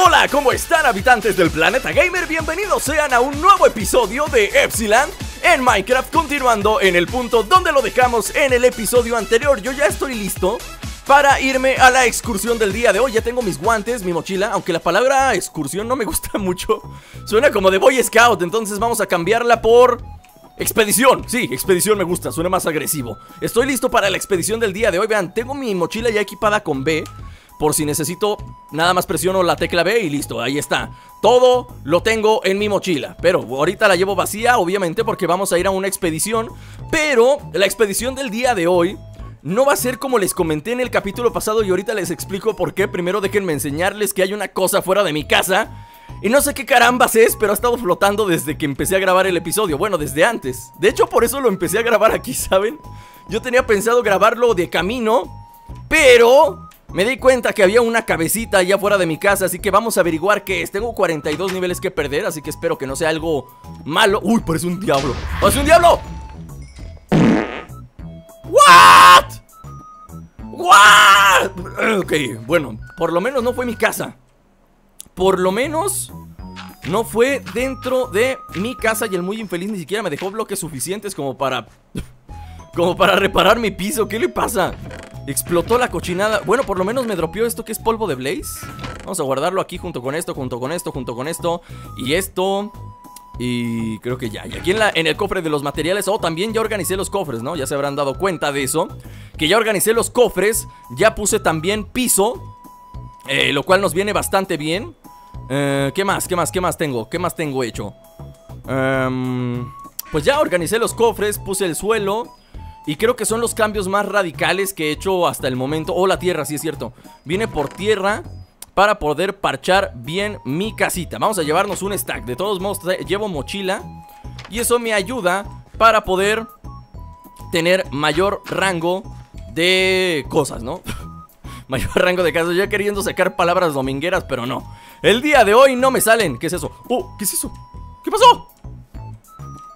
Hola, ¿cómo están habitantes del planeta gamer? Bienvenidos sean a un nuevo episodio de Epsilon en Minecraft Continuando en el punto donde lo dejamos en el episodio anterior. Yo ya estoy listo para irme a la excursión del día de hoy. Ya tengo mis guantes, mi mochila Aunque la palabra excursión no me gusta mucho. Suena como de Boy Scout Entonces vamos a cambiarla por... Expedición, sí, expedición me gusta, suena más agresivo. Estoy listo para la expedición del día de hoy. Vean, tengo mi mochila ya equipada con B por si necesito, nada más presiono la tecla B y listo, ahí está. Todo lo tengo en mi mochila. Pero ahorita la llevo vacía, obviamente, porque vamos a ir a una expedición. Pero la expedición del día de hoy no va a ser como les comenté en el capítulo pasado y ahorita les explico por qué. Primero déjenme enseñarles que hay una cosa fuera de mi casa. Y no sé qué carambas es, pero ha estado flotando desde que empecé a grabar el episodio. Bueno, desde antes. De hecho, por eso lo empecé a grabar aquí, ¿saben? Yo tenía pensado grabarlo de camino, pero me di cuenta que había una cabecita allá fuera de mi casa, así que vamos a averiguar qué es. Tengo 42 niveles que perder, así que espero que no sea algo malo. Uy, parece un diablo. ¡Parece un diablo! ¿What? ¿What? Ok, bueno, por lo menos no fue mi casa. Por lo menos no fue dentro de mi casa y el muy infeliz ni siquiera me dejó bloques suficientes como para... como para reparar mi piso. ¿Qué le pasa? Explotó la cochinada. Bueno, por lo menos me dropeó esto que es polvo de Blaze. Vamos a guardarlo aquí junto con esto, junto con esto, junto con esto. Y esto. Y creo que ya, y aquí en, la, en el cofre de los materiales. Oh, también ya organicé los cofres, ¿no? Ya se habrán dado cuenta de eso. Que ya organicé los cofres. Ya puse también piso. Eh, Lo cual nos viene bastante bien. Eh, ¿Qué más? ¿Qué más? ¿Qué más tengo? ¿Qué más tengo hecho? Em, pues ya organicé los cofres Puse el suelo y creo que son los cambios más radicales que he hecho hasta el momento. Oh, la tierra, sí es cierto. Viene por tierra para poder parchar bien mi casita. Vamos a llevarnos un stack. De todos modos, llevo mochila. Y eso me ayuda para poder tener mayor rango de cosas, ¿no? mayor rango de casos. Yo queriendo sacar palabras domingueras, pero no. El día de hoy no me salen. ¿Qué es eso? Oh, ¿qué es eso? ¿Qué pasó?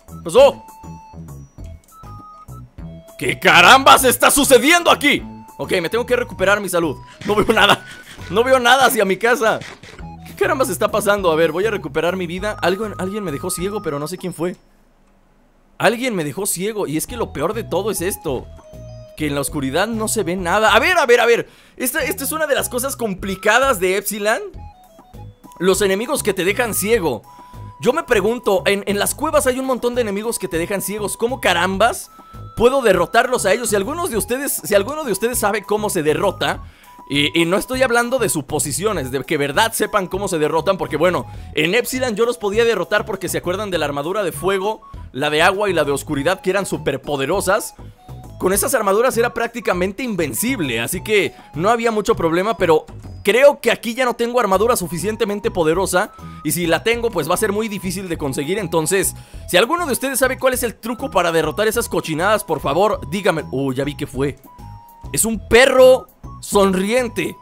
¿Qué pasó? ¿Qué carambas está sucediendo aquí? Ok, me tengo que recuperar mi salud. No veo nada. No veo nada hacia mi casa. ¿Qué carambas está pasando? A ver, voy a recuperar mi vida. Alguien me dejó ciego, pero no sé quién fue. Alguien me dejó ciego Y es que lo peor de todo es esto. Que en la oscuridad no se ve nada. A ver, a ver, a ver. Esta, esta es una de las cosas complicadas de Epsilon Los enemigos que te dejan ciego Yo me pregunto en, en las cuevas hay un montón de enemigos que te dejan ciegos ¿Cómo carambas puedo derrotarlos a ellos. Si algunos de ustedes, si alguno de ustedes sabe cómo se derrota, y, no estoy hablando de suposiciones, de que verdad sepan cómo se derrotan, porque bueno, en Epsilon yo los podía derrotar porque se acuerdan de la armadura de fuego, la de agua y la de oscuridad que eran súper poderosas. Con esas armaduras era prácticamente invencible, así que no había mucho problema, pero Creo que aquí ya no tengo armadura suficientemente poderosa Y si la tengo pues va a ser muy difícil de conseguir. Entonces, si alguno de ustedes sabe cuál es el truco para derrotar esas cochinadas Por favor, dígame. Oh, ya vi que fue. Es un perro sonriente.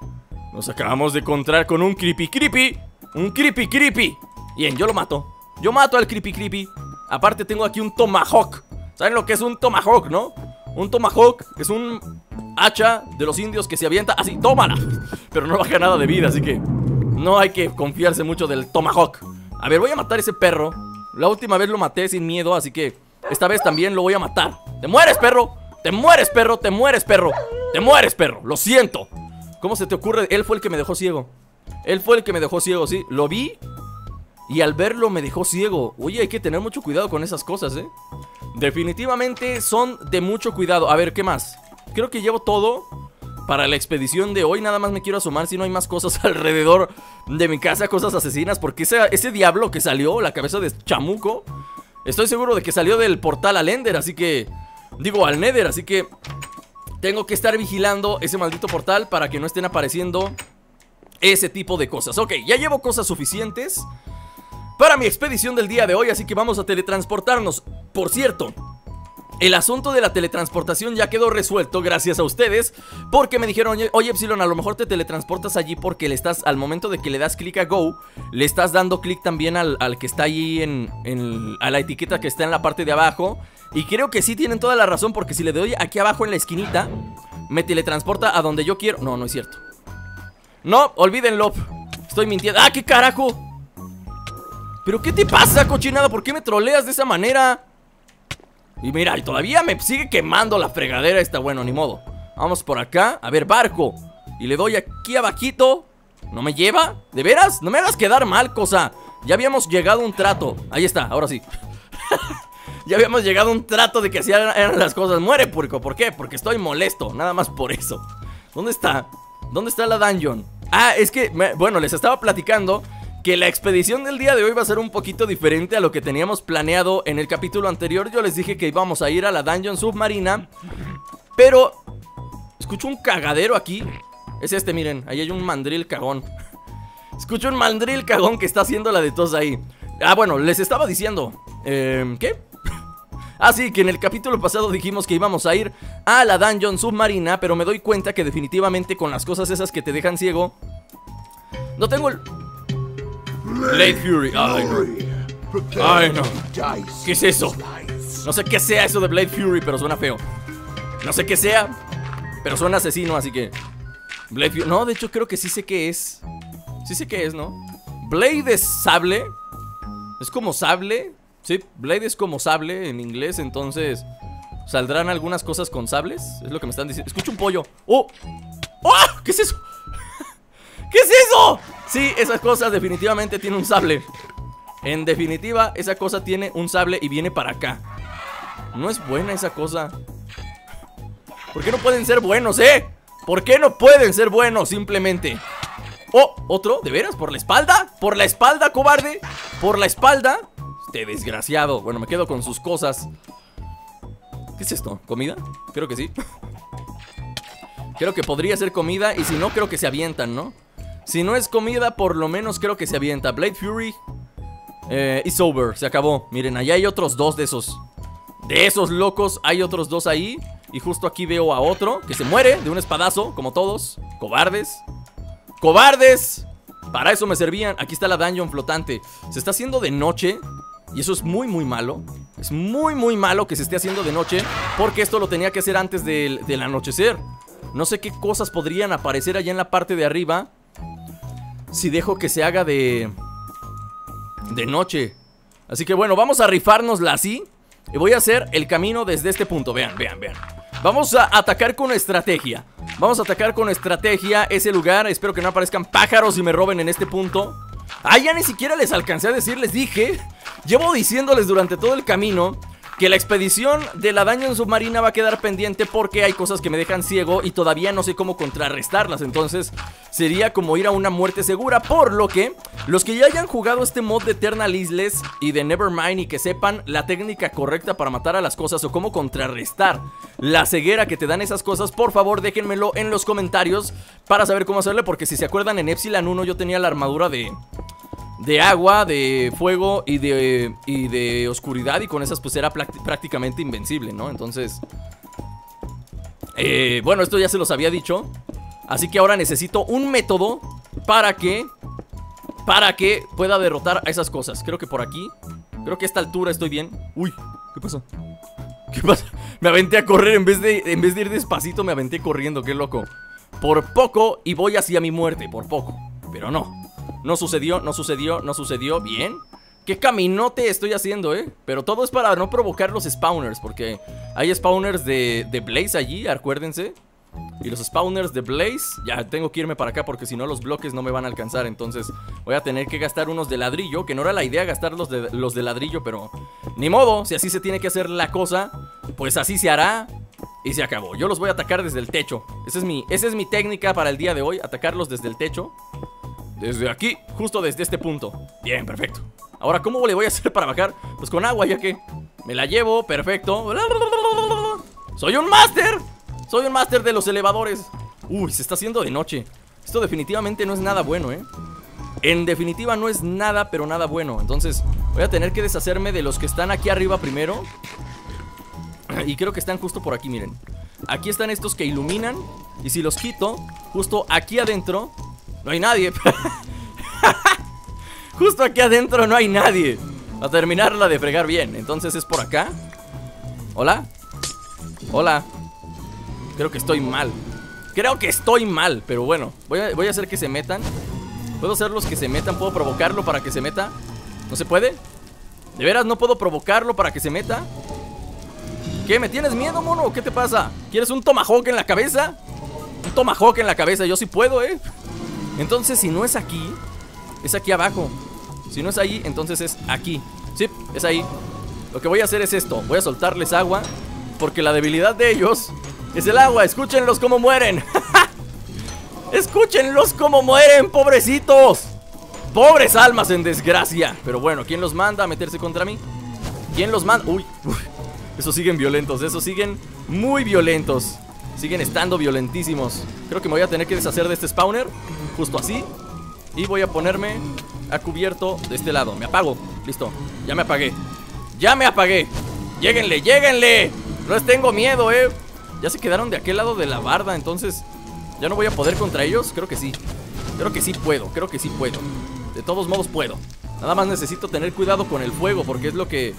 Nos acabamos de encontrar con un creepy creepy Un creepy creepy. Bien, yo lo mato. Yo mato al creepy creepy. Aparte tengo aquí un tomahawk. ¿Saben lo que es un tomahawk, no? Un tomahawk es un hacha de los indios que se avienta así, tómala. Pero no baja nada de vida, así que no hay que confiarse mucho del tomahawk. A ver, voy a matar a ese perro. La última vez lo maté sin miedo, así que esta vez también lo voy a matar. ¡Te mueres, perro! ¡Te mueres, perro! ¡Te mueres, perro! ¡Te mueres, perro! ¡Lo siento! ¿Cómo se te ocurre? Él fue el que me dejó ciego. Él fue el que me dejó ciego, sí. Lo vi y al verlo me dejó ciego. Oye, hay que tener mucho cuidado con esas cosas, ¿eh? Definitivamente son de mucho cuidado. A ver, ¿qué más? Creo que llevo todo para la expedición de hoy. Nada más me quiero asomar si no hay más cosas alrededor de mi casa, cosas asesinas. Porque ese, ese diablo que salió, la cabeza de chamuco, estoy seguro de que salió del portal al Ender. Así que, digo, al Nether. Así que tengo que estar vigilando ese maldito portal para que no estén apareciendo ese tipo de cosas. Ok, ya llevo cosas suficientes para mi expedición del día de hoy. Así que vamos a teletransportarnos. Por cierto, el asunto de la teletransportación ya quedó resuelto gracias a ustedes Porque me dijeron, oye, Epsilon, a lo mejor te teletransportas allí porque le estás, al momento de que le das clic a Go Le estás dando clic también al, que está allí en, a la etiqueta que está en la parte de abajo Y creo que sí tienen toda la razón porque si le doy aquí abajo en la esquinita Me teletransporta a donde yo quiero No, no es cierto No, olvídenlo Estoy mintiendo ¡Ah, qué carajo! ¿Pero qué te pasa, cochinada? ¿Por qué me troleas de esa manera? Y mira, y todavía me sigue quemando la fregadera Está bueno, ni modo Vamos por acá, a ver, barco Y le doy aquí abajito ¿No me lleva? ¿De veras? No me hagas quedar mal, cosa Ya habíamos llegado a un trato Ahí está, ahora sí Ya habíamos llegado a un trato de que así eran las cosas Muere, público, ¿por qué? Porque estoy molesto, nada más por eso ¿Dónde está? ¿Dónde está la dungeon? Ah, es que, bueno, les estaba platicando que la expedición del día de hoy va a ser un poquito diferente a lo que teníamos planeado en el capítulo anterior. Yo les dije que íbamos a ir a la dungeon submarina, pero escucho un cagadero aquí. Es este, miren, ahí hay un mandril cagón. Escucho un mandril cagón que está haciendo la de tos ahí. Ah, bueno, les estaba diciendo. Eh, ¿Qué? Ah, sí, que en el capítulo pasado dijimos que íbamos a ir a la dungeon submarina, pero me doy cuenta que definitivamente con las cosas esas que te dejan ciego, no tengo el... Blade Fury. Ay, no. Ay, no. ¿Qué es eso? No sé qué sea eso de Blade Fury, pero suena feo. No sé qué sea, pero suena asesino, así que... Blade Fury... No, de hecho creo que sí sé qué es. Sí sé qué es, ¿no? Blade es sable. Es como sable. Sí, Blade es como sable en inglés, entonces... ¿Saldrán algunas cosas con sables? Es lo que me están diciendo. Escucho un pollo. ¡Oh! ¡Oh! ¿Qué es eso? ¿Qué es eso? Sí, esa cosa definitivamente tiene un sable. En definitiva, esa cosa tiene un sable y viene para acá. No es buena esa cosa. ¿Por qué no pueden ser buenos, eh? ¿Por qué no pueden ser buenos simplemente? Oh, otro, ¿de veras? ¿Por la espalda? ¿Por la espalda, cobarde? ¿Por la espalda? Este desgraciado. Bueno, me quedo con sus cosas. ¿Qué es esto? ¿Comida? Creo que sí. creo que podría ser comida y si no, creo que se avientan, ¿no? Si no es comida, por lo menos creo que se avienta. Blade Fury eh, is over, se acabó. Miren, allá hay otros dos de esos. De esos locos hay otros dos ahí. Y justo aquí veo a otro que se muere de un espadazo, como todos. Cobardes. ¡Cobardes! Para eso me servían. Aquí está la dungeon flotante. Se está haciendo de noche. Y eso es muy muy malo Es muy muy malo que se esté haciendo de noche Porque esto lo tenía que hacer antes del, anochecer No sé qué cosas podrían aparecer allá en la parte de arriba Si dejo que se haga de... De noche. Así que bueno, vamos a rifárnosla así. Y voy a hacer el camino desde este punto. Vean, vean, vean. Vamos a atacar con estrategia. Vamos a atacar con estrategia ese lugar. Espero que no aparezcan pájaros y me roben en este punto. Ah, ya ni siquiera les alcancé a decir, les dije. Llevo diciéndoles durante todo el camino que la expedición de la en submarina va a quedar pendiente porque hay cosas que me dejan ciego y todavía no sé cómo contrarrestarlas. Entonces sería como ir a una muerte segura. Por lo que los que ya hayan jugado este mod de Eternal Isles y de Nevermind y que sepan la técnica correcta para matar a las cosas o cómo contrarrestar la ceguera que te dan esas cosas, por favor déjenmelo en los comentarios para saber cómo hacerle. Porque si se acuerdan en Epsilon 1 yo tenía la armadura de de agua, de fuego y de, y de oscuridad y con esas pues era prácticamente invencible, ¿no? Entonces, eh, bueno, esto ya se los había dicho. Así que ahora necesito un método para que, para que pueda derrotar a esas cosas. Creo que por aquí, creo que a esta altura estoy bien. Uy, ¿qué pasó? ¿Qué pasa? Me aventé a correr en vez de, en vez de ir despacito, me aventé corriendo, qué loco. Por poco y voy hacia mi muerte, por poco. Pero no, no sucedió, no sucedió, no sucedió. Bien. ¿Qué caminote estoy haciendo, eh? Pero todo es para no provocar los spawners, porque hay spawners de, Blaze allí, acuérdense. Y los spawners de Blaze, ya tengo que irme para acá porque si no los bloques no me van a alcanzar. Entonces voy a tener que gastar unos de ladrillo, que no era la idea gastar los de, los de ladrillo, pero ni modo, si así se tiene que hacer la cosa, pues así se hará. Y se acabó. Yo los voy a atacar desde el techo. Esa es mi, esa es mi técnica para el día de hoy, atacarlos desde el techo. Desde aquí, justo desde este punto. Bien, perfecto. Ahora, ¿cómo le voy a hacer para bajar? Pues con agua, ya que me la llevo, perfecto. ¡Soy un máster! Soy un máster de los elevadores. Uy, se está haciendo de noche. Esto definitivamente no es nada bueno, ¿eh? En definitiva no es nada, pero nada bueno. Entonces, voy a tener que deshacerme de los que están aquí arriba primero. Y creo que están justo por aquí, miren. Aquí están estos que iluminan. Y si los quito, justo aquí adentro no hay nadie. Justo aquí adentro no hay nadie. A terminarla de fregar bien. Entonces es por acá. Hola. Hola. Creo que estoy mal. Creo que estoy mal, pero bueno. Voy a, a hacer que se metan. ¿Puedo hacerlos que se metan? ¿Puedo provocarlo para que se meta? ¿No se puede? ¿De veras no puedo provocarlo para que se meta? ¿Qué? ¿Me tienes miedo, mono? ¿Qué te pasa? ¿Quieres un tomahawk en la cabeza? Un tomahawk en la cabeza, yo sí puedo, ¿eh? Entonces, si no es aquí, es aquí abajo. Si no es ahí, entonces es aquí. Sí, es ahí. Lo que voy a hacer es esto. Voy a soltarles agua. Porque la debilidad de ellos es el agua. Escúchenlos cómo mueren. Escúchenlos cómo mueren, pobrecitos. Pobres almas en desgracia. Pero bueno, ¿quién los manda a meterse contra mí? ¿Quién los manda? Uy, uy. Esos siguen violentos. Esos siguen muy violentos. Siguen estando violentísimos. Creo que me voy a tener que deshacer de este spawner. Justo así. Y voy a ponerme a cubierto de este lado. Me apago. Listo. Ya me apagué. Ya me apagué. Lléguenle, lléguenle. No les tengo miedo, eh. Ya se quedaron de aquel lado de la barda. Entonces, ¿ya no voy a poder contra ellos? Creo que sí. Creo que sí puedo. Creo que sí puedo. De todos modos puedo. Nada más necesito tener cuidado con el fuego. Porque es lo que.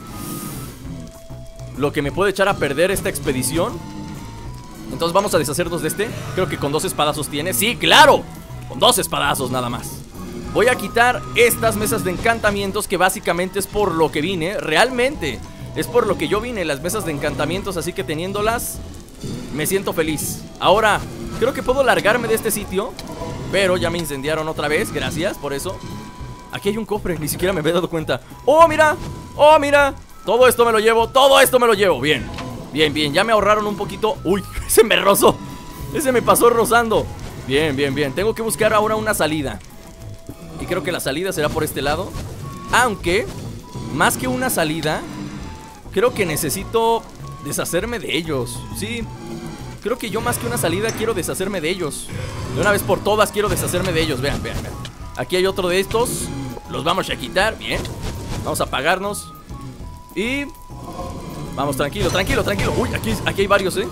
Lo que me puede echar a perder esta expedición. Entonces vamos a deshacernos de este. Creo que con dos espadazos tiene. ¡Sí, claro! Con dos espadazos nada más. Voy a quitar estas mesas de encantamientos que básicamente es por lo que vine. Realmente es por lo que yo vine, las mesas de encantamientos. Así que teniéndolas, me siento feliz. Ahora, creo que puedo largarme de este sitio. Pero ya me incendiaron otra vez, gracias por eso. Aquí hay un cofre, ni siquiera me había dado cuenta. ¡Oh, mira! ¡Oh, mira! Todo esto me lo llevo, todo esto me lo llevo. Bien, bien, bien. Ya me ahorraron un poquito. ¡Uy! Ese me rozó. Ese me pasó rozando. Bien, bien, bien. Tengo que buscar ahora una salida. Y creo que la salida será por este lado. Aunque, más que una salida, creo que necesito deshacerme de ellos. Sí, creo que yo más que una salida quiero deshacerme de ellos. De una vez por todas quiero deshacerme de ellos. Vean, vean, vean. Aquí hay otro de estos. Los vamos a quitar. Bien. Vamos a apagarnos. Y... Vamos, tranquilo, tranquilo, tranquilo. Uy, aquí, aquí hay varios, ¿eh?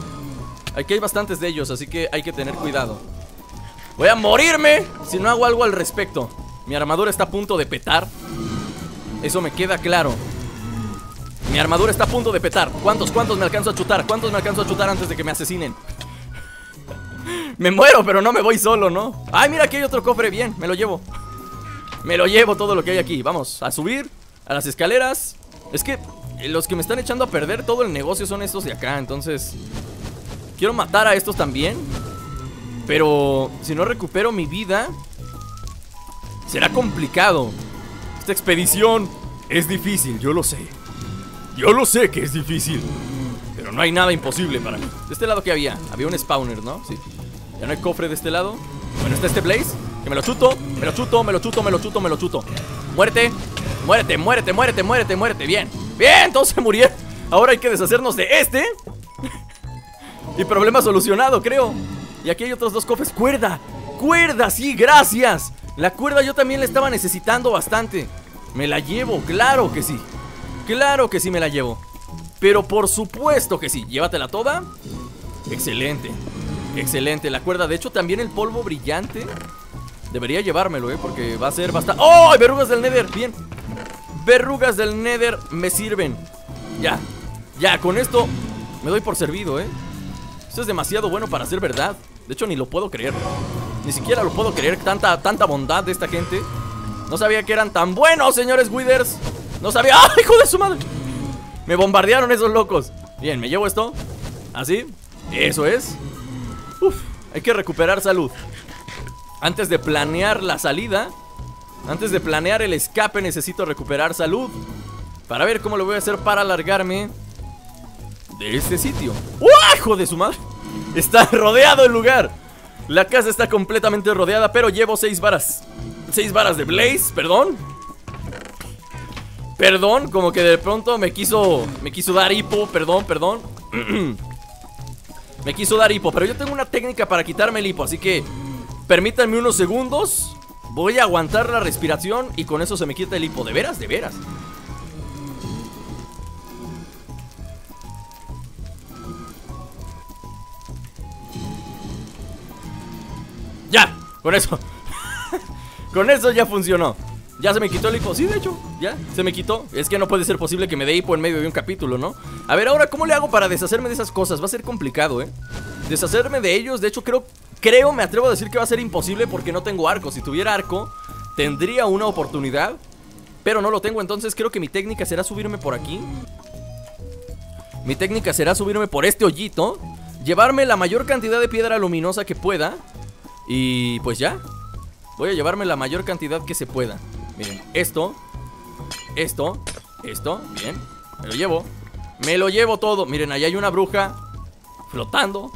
Aquí hay bastantes de ellos, así que hay que tener cuidado. Voy a morirme si no hago algo al respecto. Mi armadura está a punto de petar. Eso me queda claro. Mi armadura está a punto de petar. ¿Cuántos, cuántos me alcanzo a chutar? ¿Cuántos me alcanzo a chutar antes de que me asesinen? me muero, pero no me voy solo, ¿no? Ay, mira, aquí hay otro cofre. Bien, me lo llevo. Me lo llevo todo lo que hay aquí. Vamos a subir a las escaleras. Es que los que me están echando a perder todo el negocio son estos de acá. Entonces, quiero matar a estos también. Pero si no recupero mi vida, será complicado. Esta expedición es difícil, yo lo sé. Yo lo sé que es difícil. Pero no hay nada imposible para mí. De este lado que había, había un spawner, ¿no? Sí. Ya no hay cofre de este lado. Bueno, está este Blaze. Que me lo chuto, me lo chuto, me lo chuto, me lo chuto, me lo chuto. Muérete, muérete, muérete, muérete, muérete, muérete. Bien, bien, todos se murieron. Ahora hay que deshacernos de este. Y problema solucionado, creo. Y aquí hay otros dos cofres. ¡Cuerda! ¡Cuerda! Sí, gracias. La cuerda yo también la estaba necesitando bastante. Me la llevo, claro que sí. Claro que sí me la llevo. Pero por supuesto que sí. Llévatela toda. Excelente. Excelente. La cuerda. De hecho, también el polvo brillante. Debería llevármelo, ¿eh? Porque va a ser bastante... ¡Oh! Verrugas del Nether. Bien. Verrugas del Nether me sirven. Ya. Ya, con esto me doy por servido, ¿eh? Es demasiado bueno para ser verdad. De hecho, ni lo puedo creer. Ni siquiera lo puedo creer. Tanta, tanta bondad de esta gente. No sabía que eran tan buenos, señores Withers. No sabía. ¡Ah, hijo de su madre! Me bombardearon esos locos. Bien, ¿me llevo esto? ¿Así? Eso es. Uf, hay que recuperar salud. Antes de planear la salida, antes de planear el escape, necesito recuperar salud. Para ver cómo lo voy a hacer para alargarme de este sitio. ¡Uah, hijo de su madre! Está rodeado el lugar. La casa está completamente rodeada, pero llevo seis varas. Seis varas de Blaze, perdón. Perdón, como que de pronto me quiso. Me quiso dar hipo, perdón, perdón. me quiso dar hipo, pero yo tengo una técnica para quitarme el hipo, así que. Permítanme unos segundos. Voy a aguantar la respiración y con eso se me quita el hipo. ¿De veras? ¿De veras? Con eso Con eso ya funcionó Ya se me quitó el hipo, sí de hecho, ya se me quitó Es que no puede ser posible que me dé hipo en medio de un capítulo, ¿no? A ver, ahora, ¿cómo le hago para deshacerme de esas cosas? Va a ser complicado, ¿eh? Deshacerme de ellos, de hecho creo, creo, me atrevo a decir que va a ser imposible porque no tengo arco Si tuviera arco, tendría una oportunidad. Pero no lo tengo, entonces creo que mi técnica será subirme por aquí. Mi técnica será subirme por este hoyito. Llevarme la mayor cantidad de piedra luminosa que pueda. Y pues ya. Voy a llevarme la mayor cantidad que se pueda. Miren, esto. Esto. Esto. Bien. Me lo llevo. Me lo llevo todo. Miren, ahí hay una bruja flotando.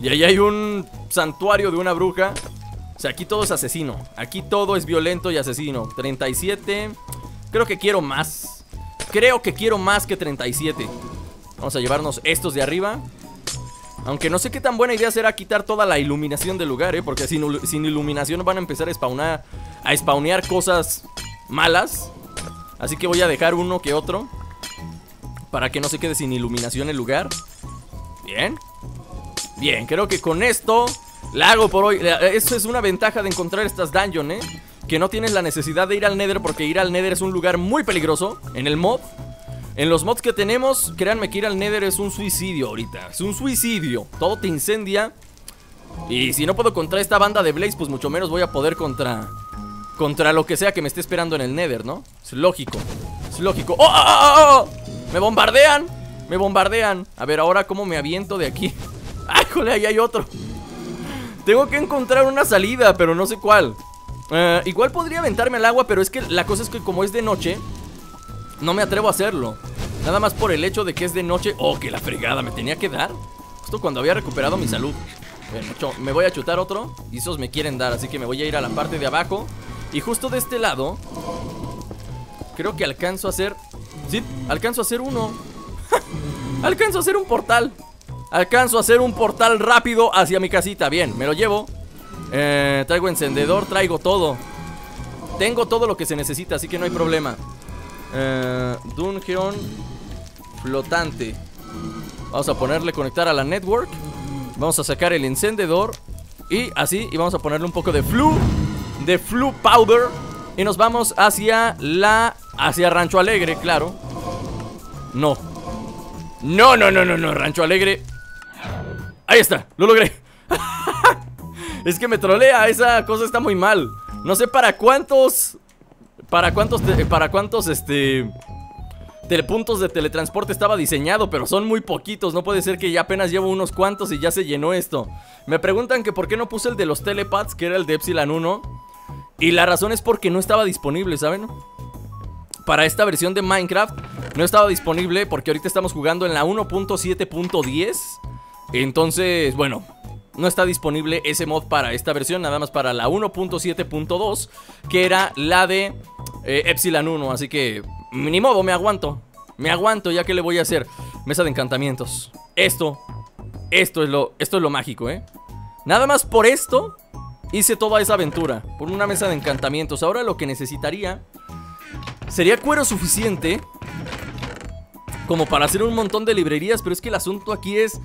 Y ahí hay un santuario de una bruja. O sea, aquí todo es asesino. Aquí todo es violento y asesino. 37. Creo que quiero más. Creo que quiero más que 37. Vamos a llevarnos estos de arriba. Aunque no sé qué tan buena idea será quitar toda la iluminación del lugar, ¿eh? Porque sin, iluminación van a empezar a spawnar, a spawnear cosas malas. Así que voy a dejar uno que otro. Para que no se quede sin iluminación el lugar. Bien. Bien, creo que con esto la hago por hoy. Eso es una ventaja de encontrar estas dungeons, ¿eh? Que no tienes la necesidad de ir al Nether porque ir al Nether es un lugar muy peligroso en el mod. En los mods que tenemos, créanme que ir al Nether es un suicidio ahorita. Es un suicidio. Todo te incendia. Y si no puedo contra esta banda de Blaze, pues mucho menos voy a poder contra... Contra lo que sea que me esté esperando en el Nether, ¿no? Es lógico. Es lógico. ¡Oh, oh, oh, oh! ¡Me bombardean! Me bombardean. A ver, ahora cómo me aviento de aquí. ¡Ay, joder! Ahí hay otro. Tengo que encontrar una salida, pero no sé cuál. Uh, igual podría aventarme al agua, pero es que la cosa es que como es de noche, no me atrevo a hacerlo. Nada más por el hecho de que es de noche. Oh, que la fregada, me tenía que dar. Justo cuando había recuperado mi salud. Bueno, me voy a chutar otro. Y esos me quieren dar, así que me voy a ir a la parte de abajo. Y justo de este lado, creo que alcanzo a hacer. Sí, alcanzo a hacer uno. alcanzo a hacer un portal. Alcanzo a hacer un portal rápido hacia mi casita. Bien, me lo llevo. Eh, traigo encendedor, traigo todo. Tengo todo lo que se necesita, así que no hay problema. Eh, Dungeon flotante. Vamos a ponerle conectar a la network. Vamos a sacar el encendedor. Y así, y vamos a ponerle un poco de flu. De flu powder. Y nos vamos hacia la. Hacia Rancho Alegre, claro. No. No, no, no, no, no. Rancho Alegre. Ahí está, lo logré. es que me trolea, esa cosa está muy mal. No sé para cuántos. Para cuántos. Para cuántos, este. Telepuntos de teletransporte estaba diseñado, pero son muy poquitos. No puede ser que ya apenas llevo unos cuantos y ya se llenó esto. Me preguntan que por qué no puse el de los telepads, que era el de Epsilon 1. Y la razón es porque no estaba disponible, ¿saben? Para esta versión de Minecraft no estaba disponible porque ahorita estamos jugando en la 1.7.10. Entonces, bueno, no está disponible ese mod para esta versión, nada más para la 1.7.2, que era la de eh, Epsilon 1. Así que, ni modo, me aguanto. Me aguanto, ya que le voy a hacer. Mesa de encantamientos. Esto, esto es lo, esto es lo mágico, ¿eh? Nada más por esto hice toda esa aventura. Por una mesa de encantamientos. Ahora lo que necesitaría sería cuero suficiente como para hacer un montón de librerías. Pero es que el asunto aquí es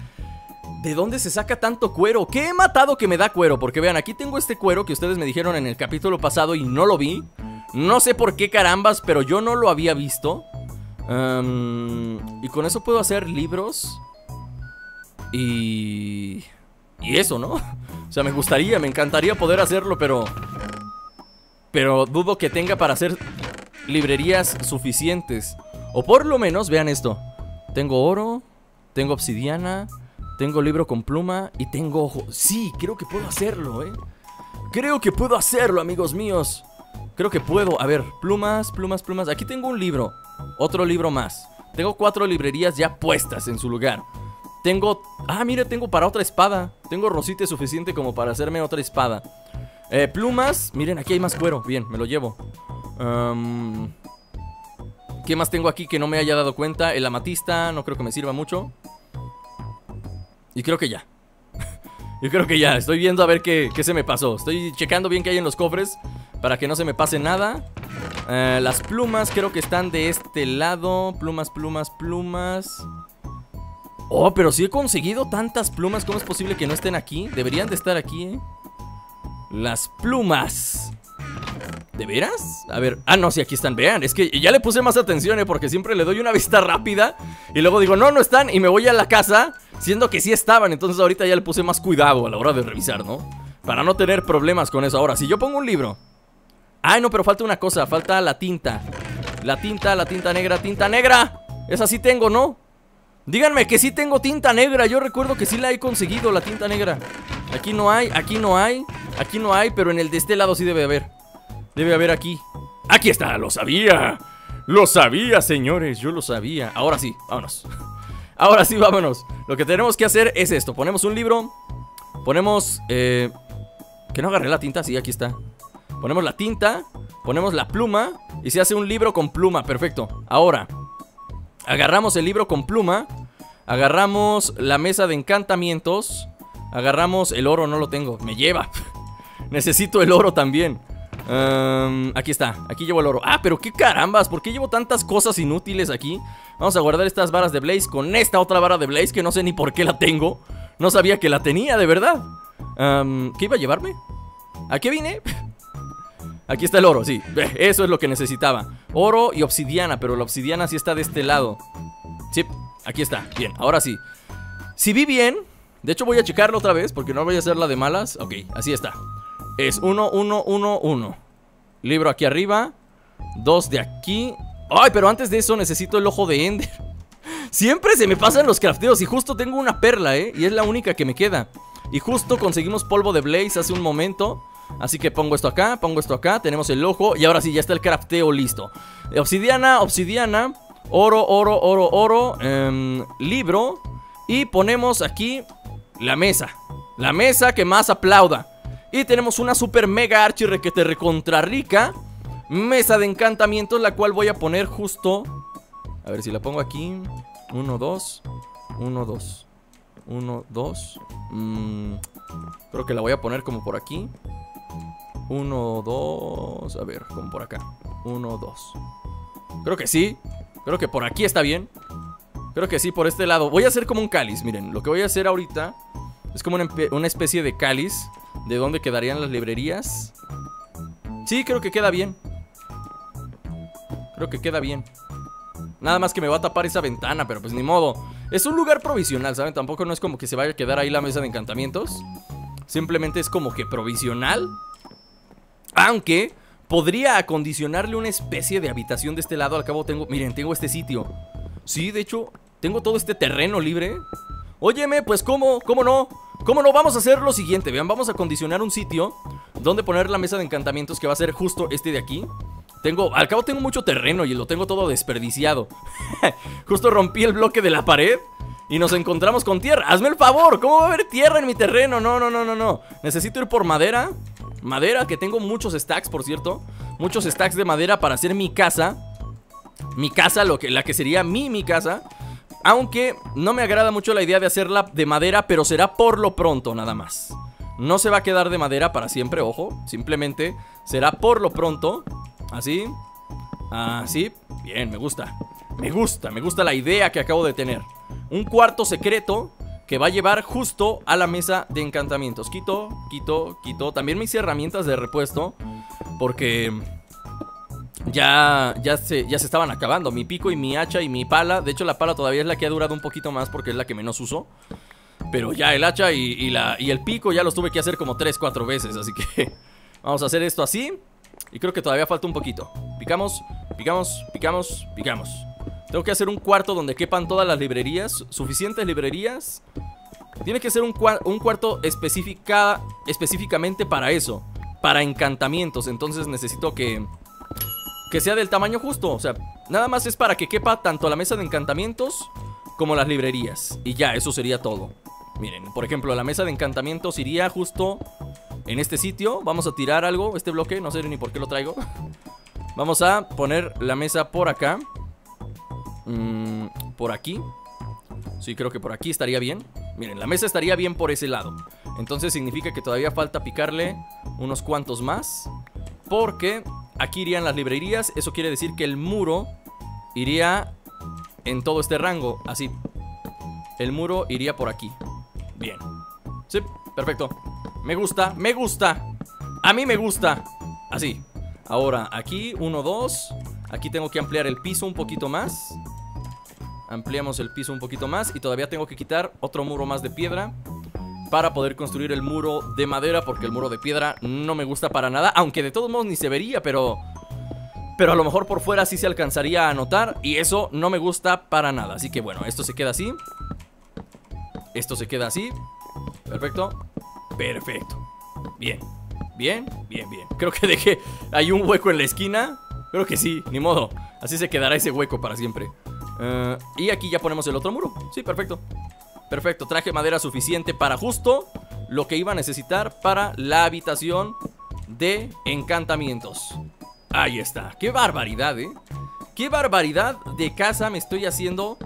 ¿De dónde se saca tanto cuero? ¿Qué he matado que me da cuero? Porque vean, aquí tengo este cuero que ustedes me dijeron en el capítulo pasado y no lo vi. No sé por qué carambas, pero yo no lo había visto. y con eso puedo hacer libros. Y... Y eso, ¿no? O sea, me gustaría, me encantaría poder hacerlo, pero... Pero dudo que tenga para hacer librerías suficientes. O por lo menos, vean esto. Tengo oro, tengo obsidiana, tengo libro con pluma y tengo ojo. Sí, creo que puedo hacerlo, ¿eh? Creo que puedo hacerlo, amigos míos. Creo que puedo. A ver, plumas, plumas, plumas. Aquí tengo un libro. Otro libro más. Tengo cuatro librerías ya puestas en su lugar. Tengo... Ah, mire, tengo para otra espada. Tengo rosite suficiente como para hacerme otra espada. Eh, plumas. Miren, aquí hay más cuero. Bien, me lo llevo. ¿Qué más tengo aquí que no me haya dado cuenta? El amatista, no creo que me sirva mucho. Y creo que ya. Yo creo que ya. Estoy viendo a ver qué, se me pasó. Estoy checando bien qué hay en los cofres. Para que no se me pase nada. Eh, las plumas creo que están de este lado. Plumas, plumas, plumas. Oh, pero si he conseguido tantas plumas. ¿Cómo es posible que no estén aquí? Deberían de estar aquí, ¿eh? Las plumas. ¿De veras? A ver, ah, no, sí, aquí están, vean Es que ya le puse más atención, ¿eh? Porque siempre le doy una vista rápida Y luego digo, no, no están Y me voy a la casa Siendo que sí estaban Entonces ahorita ya le puse más cuidado a la hora de revisar, ¿no? Para no tener problemas con eso Ahora, si yo pongo un libro Ay, no, pero falta una cosa, falta la tinta La tinta, la tinta negra, tinta negra Esa sí tengo, ¿no? Díganme que sí tengo tinta negra Yo recuerdo que sí la he conseguido, la tinta negra. Aquí no hay, aquí no hay Aquí no hay, pero en el de este lado sí debe haber. Debe haber aquí. Aquí está, lo sabía. Lo sabía, señores, yo lo sabía. Ahora sí, vámonos. Ahora sí, vámonos. Lo que tenemos que hacer es esto. Ponemos un libro Ponemos, eh... Que no agarré la tinta, sí, aquí está. Ponemos la tinta Ponemos la pluma Y se hace un libro con pluma, perfecto. Ahora Agarramos el libro con pluma Agarramos la mesa de encantamientos Agarramos el oro, no lo tengo Me lleva Necesito el oro también Aquí está, aquí llevo el oro Ah, pero qué carambas, ¿por qué llevo tantas cosas inútiles aquí? Vamos a guardar estas varas de Blaze con esta otra vara de Blaze Que no sé ni por qué la tengo No sabía que la tenía, de verdad ¿Qué iba a llevarme? ¿A qué vine? Aquí está el oro, sí. Eso es lo que necesitaba. Oro y obsidiana, pero la obsidiana sí está de este lado. Sí, aquí está, bien, ahora sí. Si vi bien De hecho voy a checarlo otra vez Porque no voy a hacer la de malas. Ok, así está. Es 1, 1, 1, 1 Libro aquí arriba Dos de aquí. Ay, pero antes de eso necesito el ojo de Ender. Siempre se me pasan los crafteos Y justo tengo una perla, ¿eh? Y es la única que me queda. Y justo conseguimos polvo de Blaze hace un momento Así que pongo esto acá, pongo esto acá Tenemos el ojo y ahora sí, ya está el crafteo listo. Obsidiana, obsidiana Oro, oro, oro, oro em, Libro Y ponemos aquí la mesa La mesa que más aplauda. Y tenemos una super mega archi requete recontra rica Mesa de encantamientos La cual voy a poner justo A ver si la pongo aquí Uno, dos Uno, dos Uno, dos mm, Creo que la voy a poner como por aquí uno, dos... A ver, como por acá. Uno, dos. Creo que sí. Creo que por aquí está bien. Creo que sí, por este lado. Voy a hacer como un cáliz, miren. Lo que voy a hacer ahorita es como una, especie de cáliz. De dónde quedarían las librerías. Sí, creo que queda bien. Creo que queda bien. Nada más que me va a tapar esa ventana, pero pues ni modo. Es un lugar provisional, ¿saben? Tampoco no es como que se vaya a quedar ahí la mesa de encantamientos. Simplemente es como que provisional. Aunque podría acondicionarle una especie de habitación de este lado. Al cabo tengo, miren, tengo este sitio. Sí, de hecho, tengo todo este terreno libre. Óyeme, pues ¿cómo? ¿Cómo no? ¿Cómo no? Vamos a hacer lo siguiente, vean, vamos a acondicionar un sitio donde poner la mesa de encantamientos que va a ser justo este de aquí. Tengo, al cabo tengo mucho terreno y lo tengo todo desperdiciado. justo rompí el bloque de la pared y nos encontramos con tierra. Hazme el favor, ¿cómo va a haber tierra en mi terreno? No, no, no, no, no. Necesito ir por madera. Madera, que tengo muchos stacks, por cierto. Muchos stacks de madera para hacer mi casa. Mi casa, lo que, la que sería mi, mi casa. Aunque no me agrada mucho la idea de hacerla de madera Pero será por lo pronto, nada más. No se va a quedar de madera para siempre, ojo. Simplemente será por lo pronto. Así. Así, bien, me gusta Me gusta, me gusta la idea que acabo de tener Un cuarto secreto que va a llevar justo a la mesa de encantamientos. Quito, quito, quito. También me hice herramientas de repuesto porque ya, ya, se, ya se estaban acabando. Mi pico y mi hacha y mi pala. De hecho, la pala todavía es la que ha durado un poquito más porque es la que menos uso. Pero ya el hacha y, la, y el pico ya los tuve que hacer como 3, 4 veces. Así que vamos a hacer esto así. Y creo que todavía falta un poquito. Picamos, picamos, picamos, picamos. Tengo que hacer un cuarto donde quepan todas las librerías Suficientes librerías. Tiene que ser un, cuarto específica específicamente para eso Para encantamientos. Entonces necesito que Que sea del tamaño justo. O sea, nada más es para que quepa tanto la mesa de encantamientos Como las librerías. Y ya, eso sería todo. Miren, por ejemplo, la mesa de encantamientos iría justo en este sitio. Vamos a tirar algo, este bloque, no sé ni por qué lo traigo. Vamos a poner la mesa por acá Mm, por aquí. Sí, creo que por aquí estaría bien. Miren, la mesa estaría bien por ese lado. Entonces significa que todavía falta picarle unos cuantos más. Porque aquí irían las librerías. Eso quiere decir que el muro iría en todo este rango. Así. El muro iría por aquí. Bien. Sí, perfecto. Me gusta, me gusta. A mí me gusta. Así. Ahora, aquí, uno, dos. Aquí tengo que ampliar el piso un poquito más. Ampliamos el piso un poquito más y todavía tengo que quitar otro muro más de piedra para poder construir el muro de madera porque el muro de piedra no me gusta para nada, aunque de todos modos ni se vería, pero pero a lo mejor por fuera sí se alcanzaría a notar y eso no me gusta para nada. Así que bueno, esto se queda así. Esto se queda así. Perfecto. Perfecto. Bien. Bien, bien, bien. Creo que dejé hay un hueco en la esquina. Creo que sí, ni modo. Así se quedará ese hueco para siempre. Eh, y aquí ya ponemos el otro muro. Sí, perfecto. Perfecto, traje madera suficiente para justo lo que iba a necesitar para la habitación de encantamientos. Ahí está. Qué barbaridad, ¿eh? Qué barbaridad de casa me estoy haciendo.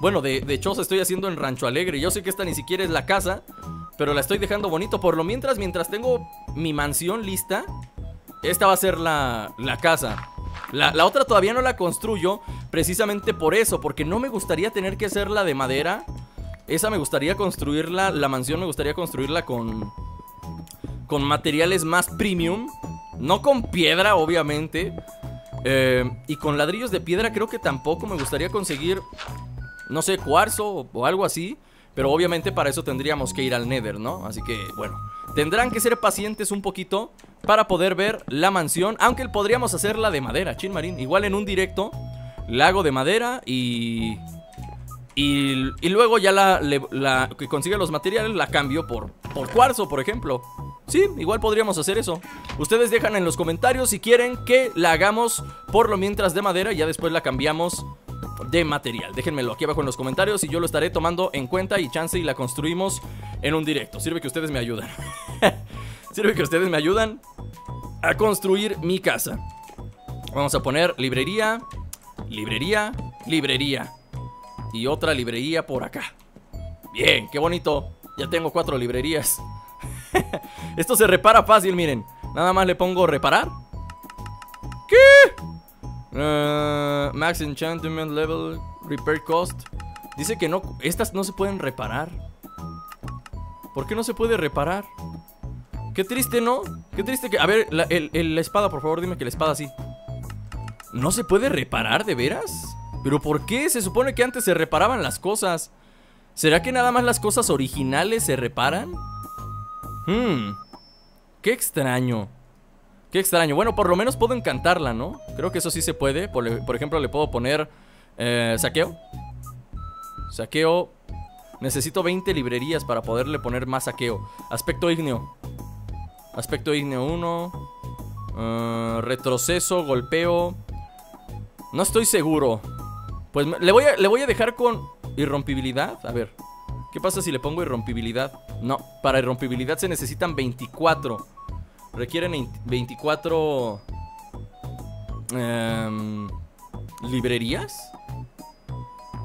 Bueno, de, de choza estoy haciendo en Rancho Alegre. Yo sé que esta ni siquiera es la casa, pero la estoy dejando bonito. Por lo mientras, mientras tengo mi mansión lista, esta va a ser la, la casa. La, la, otra todavía no la construyo precisamente por eso, porque no me gustaría tener que hacerla de madera. Esa me gustaría construirla, la mansión me gustaría construirla con, con materiales más premium. No con piedra, obviamente. Eh, y con ladrillos de piedra creo que tampoco me gustaría conseguir, no sé, cuarzo o, o algo así. Pero obviamente para eso tendríamos que ir al Nether, ¿no? Así que, bueno, tendrán que ser pacientes un poquito para poder ver la mansión. Aunque podríamos hacerla de madera, Chin Marín. Igual en un directo la hago de madera y... Y, luego ya la, la, que consiga los materiales la cambio por, por cuarzo, por ejemplo. Sí, igual podríamos hacer eso. Ustedes dejan en los comentarios si quieren que la hagamos por lo mientras de madera y ya después la cambiamos de material. Déjenmelo aquí abajo en los comentarios y yo lo estaré tomando en cuenta y chance y la construimos en un directo. Sirve que ustedes me ayudan. Sirve que ustedes me ayudan a construir mi casa. Vamos a poner librería, librería, librería. Y otra librería por acá. Bien, qué bonito. Ya tengo cuatro librerías. Esto se repara fácil, miren. Nada más le pongo reparar. ¿Qué? Uh, max Enchantment Level Repair Cost. Dice que no. Estas no se pueden reparar. ¿Por qué no se puede reparar? Qué triste, ¿no? Qué triste que. A ver, la, el, el, la espada, por favor, dime que la espada sí. ¿No se puede reparar de veras? ¿Pero por qué? Se supone que antes se reparaban las cosas. ¿Será que nada más las cosas originales se reparan? Hmm. Qué extraño. Qué extraño. Bueno, por lo menos puedo encantarla, ¿no? Creo que eso sí se puede. Por, ejemplo, le puedo poner eh, saqueo. Saqueo. Necesito 20 librerías para poderle poner más saqueo. Aspecto ígneo. Aspecto ígneo 1. Uh, retroceso, golpeo. No estoy seguro. Pues le voy, a, le voy a dejar con irrompibilidad. A ver. ¿Qué pasa si le pongo irrompibilidad? No, para irrompibilidad se necesitan 24. Requieren 24 eh, librerías.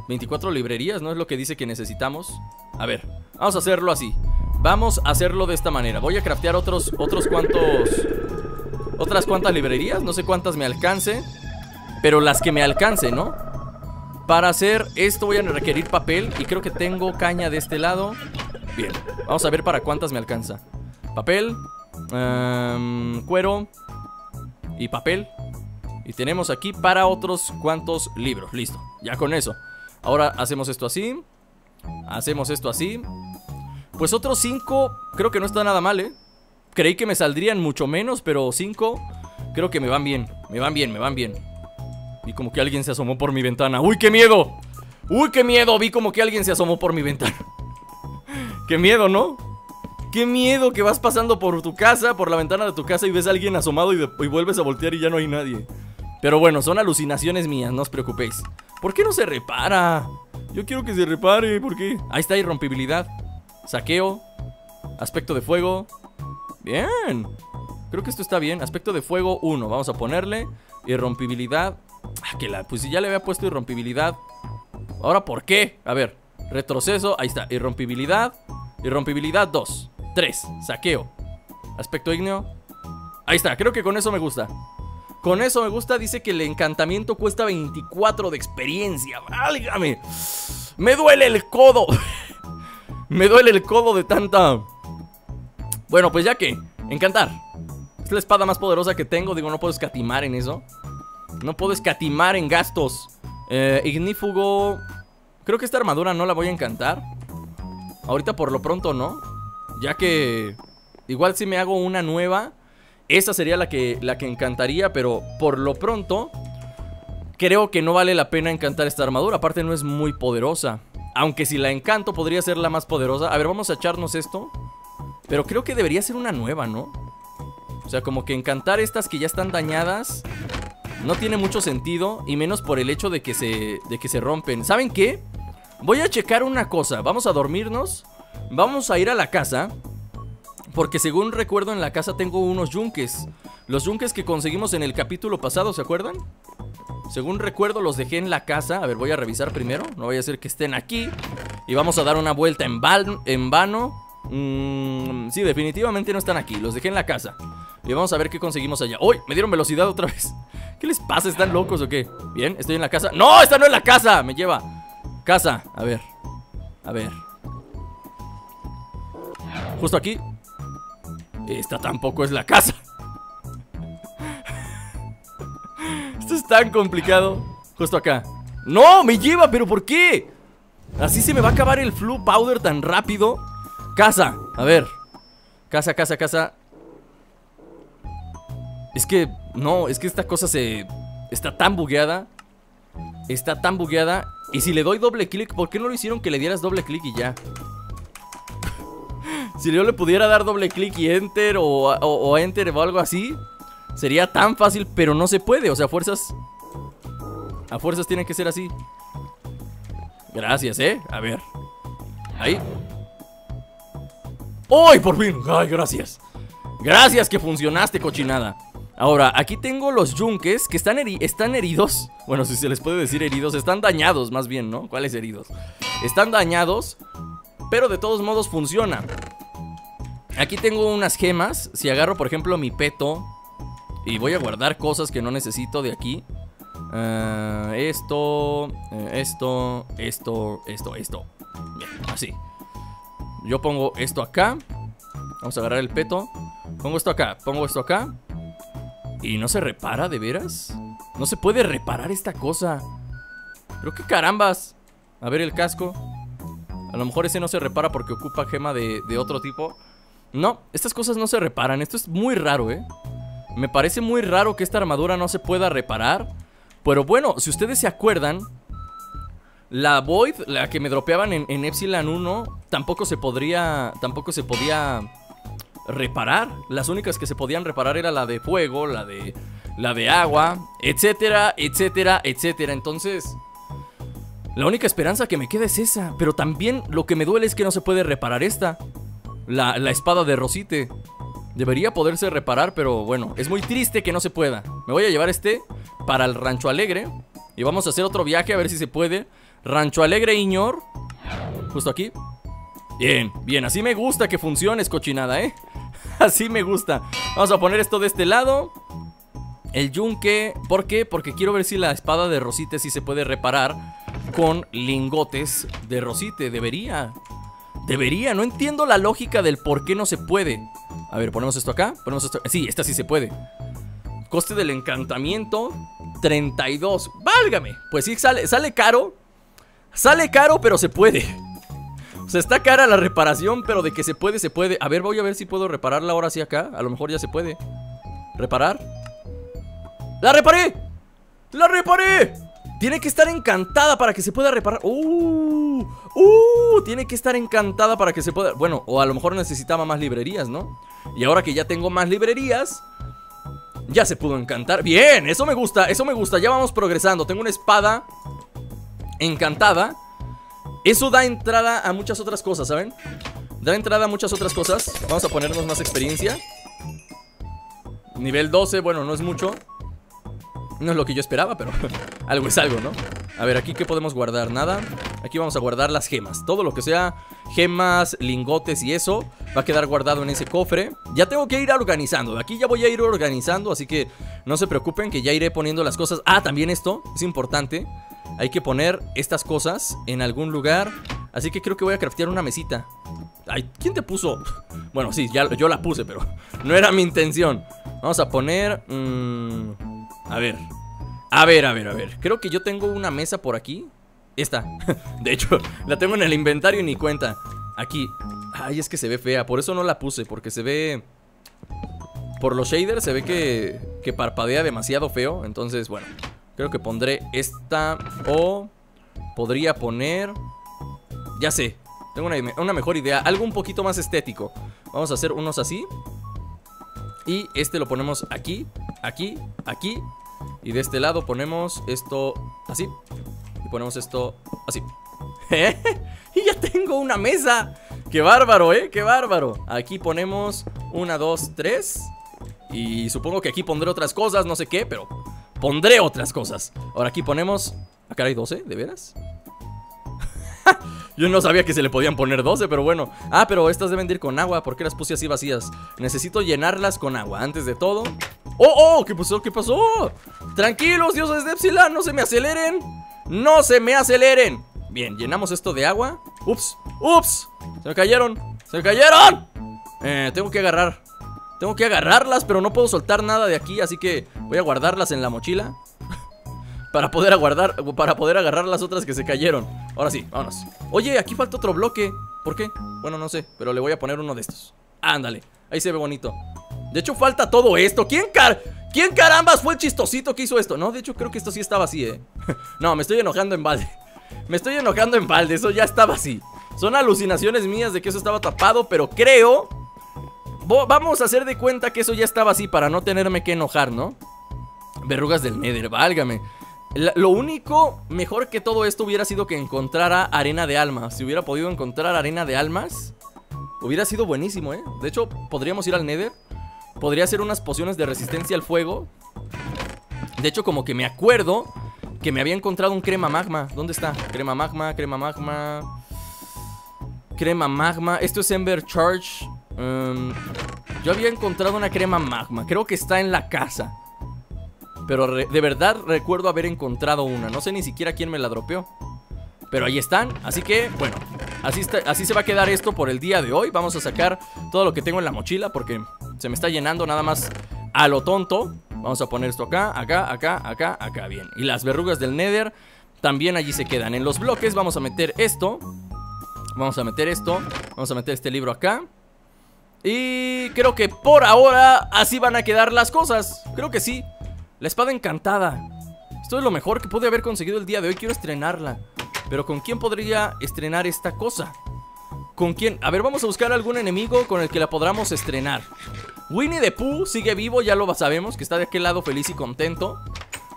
24 librerías, ¿no es lo que dice que necesitamos? A ver, vamos a hacerlo así. Vamos a hacerlo de esta manera. Voy a craftear otros, otros cuantos... Otras cuantas librerías. No sé cuántas me alcance. Pero las que me alcance, ¿no? Para hacer esto voy a requerir papel Y creo que tengo caña de este lado Bien, vamos a ver para cuántas me alcanza Papel um, Cuero Y papel Y tenemos aquí para otros cuantos libros Listo, ya con eso Ahora hacemos esto así Hacemos esto así Pues otros cinco Creo que no está nada mal, ¿eh? Creí que me saldrían mucho menos Pero cinco Creo que me van bien Me van bien, me van bien Vi como que alguien se asomó por mi ventana. ¡Uy, qué miedo! ¡Uy, qué miedo! Vi como que alguien se asomó por mi ventana. ¡Qué miedo, ¿no? ¡Qué miedo que vas pasando por tu casa, por la ventana de tu casa y ves a alguien asomado y, de, vuelves a voltear y ya no hay nadie! Pero bueno, son alucinaciones mías, no os preocupéis. ¿Por qué no se repara? Yo quiero que se repare, ¿por qué? Ahí está irrompibilidad. Saqueo. Aspecto de fuego. Bien. Creo que esto está bien. Aspecto de fuego 1. Vamos a ponerle irrompibilidad Ah, que la, pues si ya le había puesto irrompibilidad. Ahora, ¿por qué? A ver, retroceso, ahí está, irrompibilidad. Irrompibilidad 2. 3, saqueo. Aspecto ígneo. Ahí está, creo que con eso me gusta. Con eso me gusta, dice que el encantamiento cuesta 24 de experiencia. ¡Válgame! Me duele el codo. me duele el codo de tanta... Bueno, pues ya que, encantar. Es la espada más poderosa que tengo, digo, no puedo escatimar en eso. No puedo escatimar en gastos. Eh, ignífugo. Creo que esta armadura no la voy a encantar. Ahorita por lo pronto no. Ya que igual si me hago una nueva, esa sería la que, la que encantaría, pero por lo pronto creo que no vale la pena encantar esta armadura. Aparte no es muy poderosa. Aunque si la encanto podría ser la más poderosa. A ver, vamos a echarnos esto. Pero creo que debería ser una nueva, ¿no? O sea, como que encantar estas que ya están dañadas no tiene mucho sentido. Y menos por el hecho de que se, de que se rompen. ¿Saben qué? Voy a checar una cosa. Vamos a dormirnos. Vamos a ir a la casa. Porque según recuerdo en la casa tengo unos yunques. Los yunques que conseguimos en el capítulo pasado, ¿se acuerdan? Según recuerdo los dejé en la casa A ver, voy a revisar primero No voy a hacer que estén aquí Y vamos a dar una vuelta en, en vano mm, Sí, definitivamente no están aquí Los dejé en la casa Y vamos a ver qué conseguimos allá ¡Uy! Me dieron velocidad otra vez ¿Qué les pasa? ¿Están locos o qué? Bien, estoy en la casa ¡No! ¡Esta no es la casa! Me lleva Casa A ver A ver Justo aquí Esta tampoco es la casa Esto es tan complicado. Justo acá. ¡No! ¡Me lleva! ¿Pero por qué? Así se me va a acabar el flu powder tan rápido. Casa. A ver. Casa, casa, casa. Es que... No, es que esta cosa se... Está tan bugueada. Está tan bugueada. Y si le doy doble clic, ¿por qué no lo hicieron que le dieras doble clic y ya? Si yo le pudiera dar doble clic y enter o, o enter o algo así Sería tan fácil, pero no se puede. O sea, fuerzas. A fuerzas tienen que ser así. Gracias, ¿eh? A ver. Ahí. ¡Ay, por fin! ¡Ay, gracias! Gracias que funcionaste, cochinada. Ahora, aquí tengo los yunques que están, están heridos. Bueno, si se les puede decir heridos, están dañados más bien, ¿no? ¿Cuáles heridos? Están dañados, pero de todos modos funciona. Aquí tengo unas gemas. Si agarro, por ejemplo, mi peto y voy a guardar cosas que no necesito de aquí. Uh, esto, uh, esto, esto, esto, esto. Bien, así. Yo pongo esto acá. Vamos a agarrar el peto. Pongo esto acá, pongo esto acá. ¿Y no se repara de veras? No se puede reparar esta cosa. Pero qué carambas. A ver el casco. A lo mejor ese no se repara porque ocupa gema de otro tipo. No, estas cosas no se reparan. Esto es muy raro, ¿eh? Me parece muy raro que esta armadura no se pueda reparar. Pero bueno, si ustedes se acuerdan, la Void, la que me dropeaban en, Epsilon 1, tampoco se podría. Tampoco se podía reparar. Las únicas que se podían reparar era la de fuego, la de. La de agua, etcétera, etcétera, etcétera. Entonces. La única esperanza que me queda es esa. Pero también lo que me duele es que no se puede reparar esta. La, la espada de Rosite. Debería poderse reparar, pero bueno, es muy triste que no se pueda. Me voy a llevar este para el Rancho Alegre. Y vamos a hacer otro viaje a ver si se puede. Rancho Alegre Iñor. Justo aquí. Bien, bien, así me gusta que funcione, cochinada, ¿eh? Así me gusta. Vamos a poner esto de este lado. El yunque. ¿Por qué? Porque quiero ver si la espada de Rosite sí se puede reparar con lingotes de Rosite. Debería. Debería. No entiendo la lógica del por qué no se puede. A ver, ponemos esto acá. Ponemos esto. Sí, esta sí se puede. Coste del encantamiento: 32. ¡Válgame! Pues sí, sale, sale caro. Sale caro, pero se puede. O sea, está cara la reparación, pero de que se puede, se puede. A ver, voy a ver si puedo repararla ahora sí acá. A lo mejor ya se puede. ¿Reparar? ¡La reparé! ¡La reparé! Tiene que estar encantada para que se pueda reparar. ¡Uh! ¡Uh! Tiene que estar encantada para que se pueda. Bueno, o a lo mejor necesitaba más librerías, ¿no? Y ahora que ya tengo más librerías, ya se pudo encantar. Bien, eso me gusta, eso me gusta. Ya vamos progresando. Tengo una espada encantada. Eso da entrada a muchas otras cosas, ¿saben? Da entrada a muchas otras cosas. Vamos a ponernos más experiencia. Nivel 12, bueno, no es mucho. No es lo que yo esperaba, pero algo es algo, ¿no? A ver, aquí qué podemos guardar, nada. Aquí vamos a guardar las gemas. Todo lo que sea gemas, lingotes y eso Va a quedar guardado en ese cofre. Ya tengo que ir organizando. Aquí ya voy a ir organizando Así que no se preocupen que ya iré poniendo las cosas. Ah, también esto, es importante. Hay que poner estas cosas en algún lugar. Así que creo que voy a craftear una mesita. Ay, ¿quién te puso? Bueno, sí, ya, yo la puse, pero no era mi intención. Vamos a poner... Mmm... A ver. A ver, a ver, a ver. Creo que yo tengo una mesa por aquí. Esta. De hecho, la tengo en el inventario y ni cuenta. Aquí. Ay, es que se ve fea, por eso no la puse, porque se ve... Por los shaders se ve que, que parpadea demasiado feo, entonces, bueno, creo que pondré esta o podría poner... Ya sé, tengo una, una mejor idea, algo un poquito más estético. Vamos a hacer unos así. Y este lo ponemos aquí, aquí, aquí. Y de este lado ponemos esto así. Y ponemos esto así. y ya tengo una mesa. ¡Qué bárbaro, eh! ¡Qué bárbaro! Aquí ponemos una, dos, tres. Y supongo que aquí pondré otras cosas, no sé qué, pero pondré otras cosas. Ahora aquí ponemos... Acá hay 12, ¿de veras? Yo no sabía que se le podían poner 12, pero bueno Ah, pero estas deben ir con agua, ¿por qué las puse así vacías? Necesito llenarlas con agua, antes de todo ¡Oh, oh! ¿Qué pasó? ¿Qué pasó? Tranquilos, dioses de Epsilon, no se me aceleren ¡No se me aceleren! Bien, llenamos esto de agua ¡Ups! ¡Ups! ¡Se me cayeron! ¡Se me cayeron! Eh, tengo que agarrar Tengo que agarrarlas, pero no puedo soltar nada de aquí Así que voy a guardarlas en la mochila para poder aguardar, para poder agarrar las otras que se cayeron Ahora sí, vámonos. Oye, aquí falta otro bloque. ¿Por qué? Bueno, no sé, pero le voy a poner uno de estos. Ándale, ahí se ve bonito. De hecho, falta todo esto. ¿Quién car... ¿Quién carambas fue el chistosito que hizo esto? No, de hecho, creo que esto sí estaba así, eh No, me estoy enojando en balde. Me estoy enojando en balde, eso ya estaba así. Son alucinaciones mías de que eso estaba tapado Pero creo... Vamos a hacer de cuenta que eso ya estaba así Para no tenerme que enojar, ¿no? Verrugas del Nether, válgame lo único mejor que todo esto hubiera sido que encontrara arena de almas. Si hubiera podido encontrar arena de almas, hubiera sido buenísimo, ¿eh? De hecho, podríamos ir al Nether. Podría hacer unas pociones de resistencia al fuego. De hecho, como que me acuerdo que me había encontrado un crema magma. ¿Dónde está? Crema magma, crema magma. Crema magma. Esto es Ember Charge. Um, yo había encontrado una crema magma. Creo que está en la casa. Pero de verdad recuerdo haber encontrado una. No sé ni siquiera quién me la dropeó. Pero ahí están, así que, bueno así, así se va a quedar esto por el día de hoy. Vamos a sacar todo lo que tengo en la mochila Porque se me está llenando nada más a lo tonto. Vamos a poner esto acá, acá, acá, acá, acá, bien. Y las verrugas del nether también allí se quedan. En los bloques vamos a meter esto. Vamos a meter esto. Vamos a meter este libro acá. Y creo que por ahora así van a quedar las cosas. Creo que sí la espada encantada Esto es lo mejor que pude haber conseguido el día de hoy Quiero estrenarla Pero ¿con quién podría estrenar esta cosa? ¿Con quién? A ver, vamos a buscar algún enemigo con el que la podamos estrenar Winnie the Pooh sigue vivo, ya lo sabemos Que está de aquel lado feliz y contento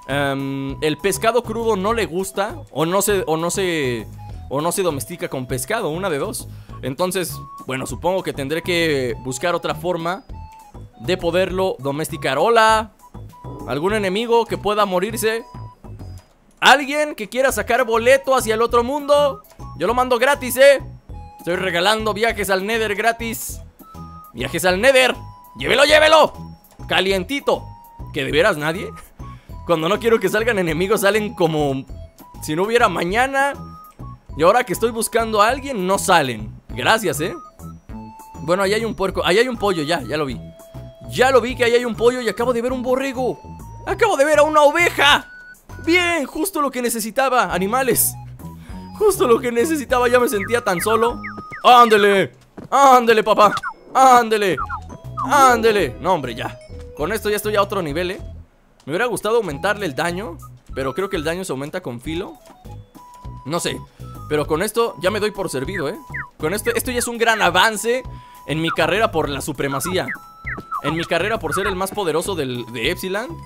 em, El pescado crudo no le gusta O no se... O no se o no se domestica con pescado, una de dos. Entonces, bueno, supongo que tendré que buscar otra forma de poderlo domesticar. Hola, ¿Algún enemigo que pueda morirse? ¿Alguien que quiera sacar boleto hacia el otro mundo? Yo lo mando gratis, ¿eh? Estoy regalando viajes al Nether gratis Viajes al Nether ¡Llévelo, llévelo! Calientito ¿Que de veras nadie? Cuando no quiero que salgan enemigos salen como si no hubiera mañana Y ahora que estoy buscando a alguien no salen Gracias, ¿eh? Bueno, ahí hay un puerco, ahí hay un pollo, ya, ya lo vi Ya lo vi que ahí hay un pollo y acabo de ver un borrego ¡Acabo de ver a una oveja! Bien, justo lo que necesitaba, animales Justo lo que necesitaba, ya me sentía tan solo ¡Ándele! ¡Ándele, papá! ¡Ándele! ¡Ándele! No, hombre, ya Con esto ya estoy a otro nivel, ¿eh? Me hubiera gustado aumentarle el daño Pero creo que el daño se aumenta con filo No sé Pero con esto ya me doy por servido, ¿eh? Con esto, esto ya es un gran avance En mi carrera por la supremacía En mi carrera por ser el más poderoso del, de Epsilon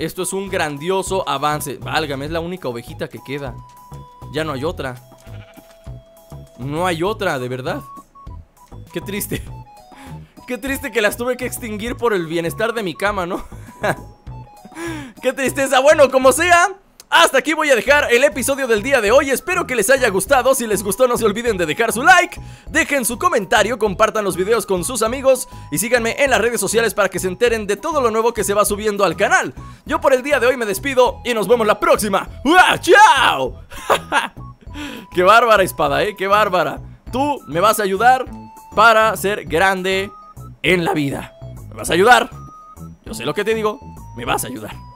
esto es un grandioso avance. Válgame, es la única ovejita que queda. Ya no hay otra. No hay otra, de verdad. Qué triste. Qué triste que las tuve que extinguir por el bienestar de mi cama, ¿no? Qué tristeza, bueno, como sea hasta aquí voy a dejar el episodio del día de hoy, espero que les haya gustado, si les gustó no se olviden de dejar su like, dejen su comentario, compartan los videos con sus amigos y síganme en las redes sociales para que se enteren de todo lo nuevo que se va subiendo al canal. Yo por el día de hoy me despido y nos vemos la próxima. ¡Chao! ¡Qué bárbara espada, eh! ¡Qué bárbara! Tú me vas a ayudar para ser grande en la vida. ¿Me vas a ayudar? Yo sé lo que te digo, me vas a ayudar.